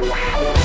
Wow.